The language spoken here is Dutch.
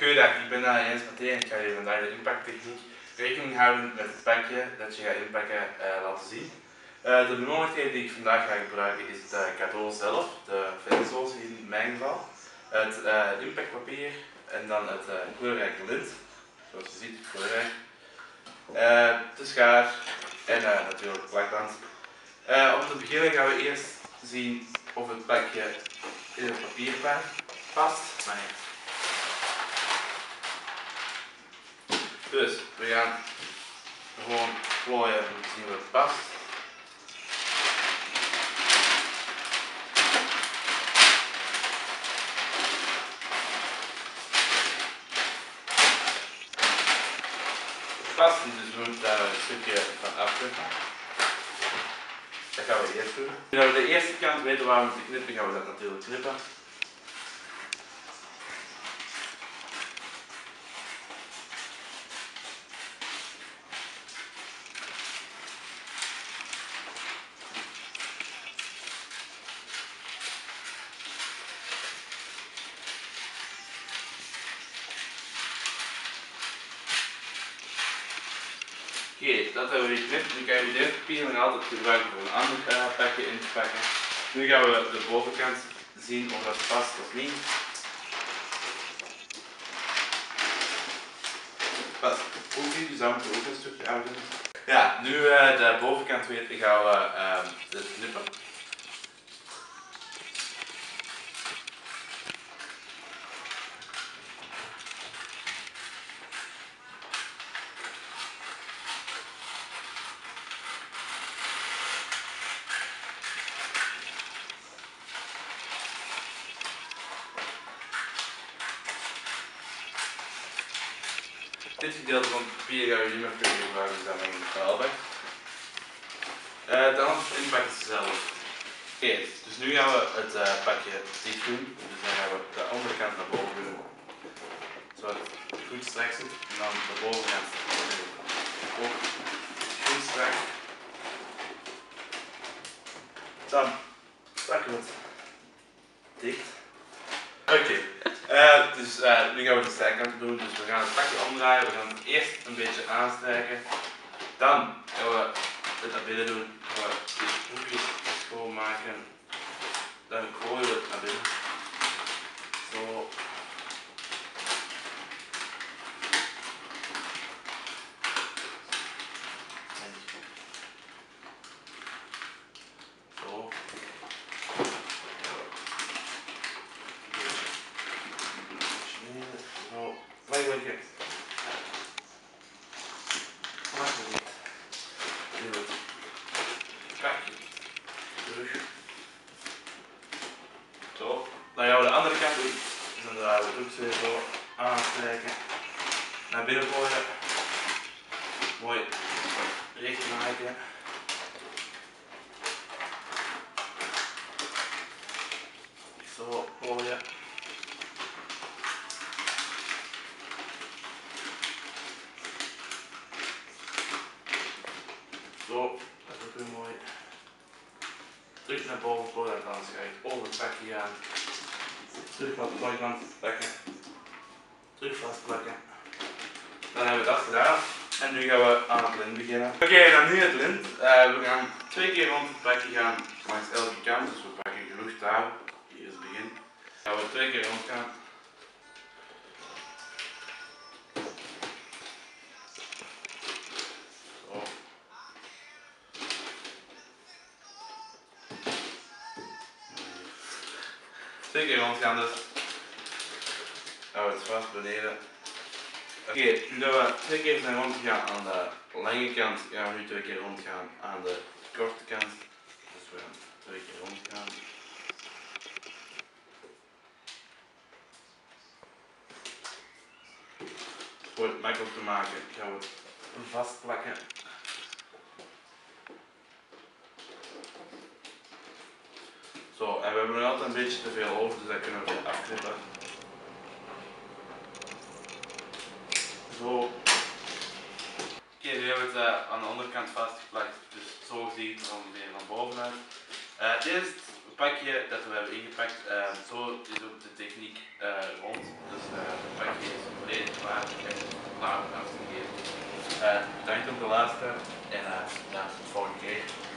Goeiedag, ik ben Jens Mathé en ik ga je vandaag de impacttechniek rekening houden met het pakje dat je gaat inpakken uh, laten zien. Uh, de benodigdheden die ik vandaag ga gebruiken is het uh, cadeau zelf, de vensoos in mijn geval, het impactpapier en dan het kleurrijke lint, zoals je ziet kleurrijk, de schaar en natuurlijk plakband. om te beginnen gaan we eerst zien of het pakje in het papier past. Dus we gaan gewoon plooien om zien wat het past. Dus we moeten daar een stukje van afknippen. Dat gaan we eerst doen. Nu we de eerste kant weten waar we moeten knippen, gaan we dat natuurlijk knippen. Oké, dat hebben we geknipt. Nu kan je dit papier nog altijd gebruiken voor een ander pakje in te pakken. Nu gaan we de bovenkant zien of dat past of niet. Past ook niet, dus daar moeten we ook een stukje aan doen. Ja, nu uh, de bovenkant weten gaan we uh, het knippen. Dit gedeelte van het papier gaan we niet meer kunnen gebruiken, dus dan in de vuilbak. Uh, dan het inpakken zelf. Oké, dus nu gaan we het uh, pakje dicht doen. Dus dan gaan we de andere kant naar boven doen. Zodat het goed strak zit. En dan de bovenkant ook goed strak. Dan pakken we het dicht. Oké. Uh, dus uh, nu gaan we de zijkant doen. Dus we gaan het pakje omdraaien. We gaan het eerst een beetje aanstrijken. Dan gaan we het naar binnen doen. Gaan we de hoekjes schoonmaken. Dan gooien we het naar binnen. Zo. Zo. Vai, vai, vai. Maak het niet. Doe het. Pakje. Terug. Zo. Dan gaan we de kant. Dus dan draaien we het ook weer zo aanstrijken. Naar binnen gooien. Mooi recht maken. Zo gooien. Zo, dat is ook weer mooi. Terug naar boven voor dat dan schrijf over het pakje gaan. Terug pakken. Terug vastplakken. Dan hebben we dat gedaan. En nu gaan we aan het lint beginnen. Oké, dan nu het lint. Uh, we gaan twee keer rond het pakje gaan langs elke kant. Dus we pakken genoeg touw. Hier is het begin. Dan gaan we twee keer rond gaan. Twee keer rondgaan dus. We het vast beneden. Oké, nu we twee keer zijn rondgegaan aan de lange kant, gaan we nu twee keer rondgaan aan de korte kant. Dus we gaan twee keer rondgaan. Voor het makkelijk te maken gaan we het vastplakken. Zo, en we hebben nu altijd een beetje te veel over, dus dat kunnen we afknippen. Zo. Oké, okay, nu hebben we het eh, aan de onderkant vastgeplakt, dus zo gezien je het van bovenuit. Uh, eh, eerste pakje dat we hebben ingepakt, eh, zo is ook de techniek rond. Dus het pakje is volledig klaar en klaar om af te geven. bedankt om te luisteren en laatste tot de volgende keer.